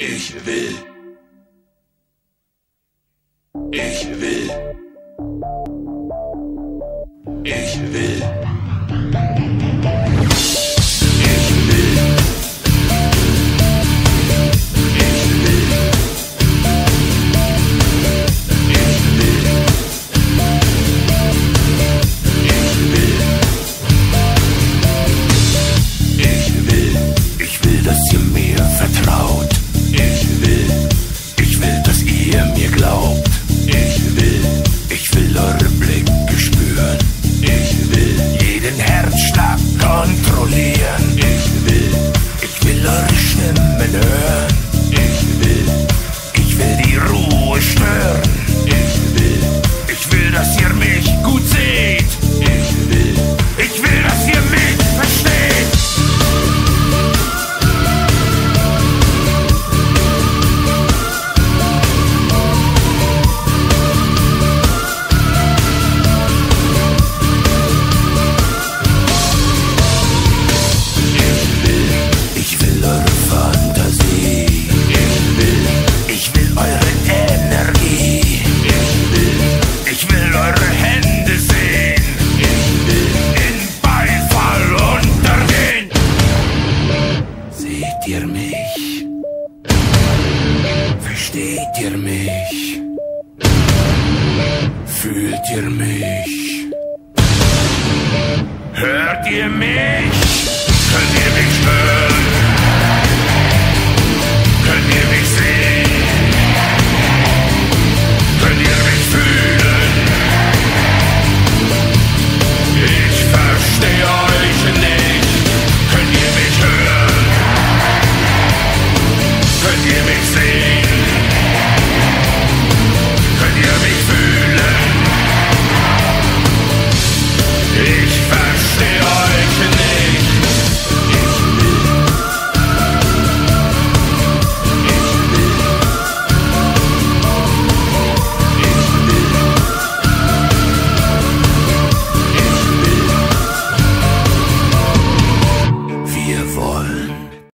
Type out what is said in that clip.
Ich will. Ich will. ihr mich? Versteht ihr mich? Fühlt ihr mich? Hört ihr mich? gimmicks in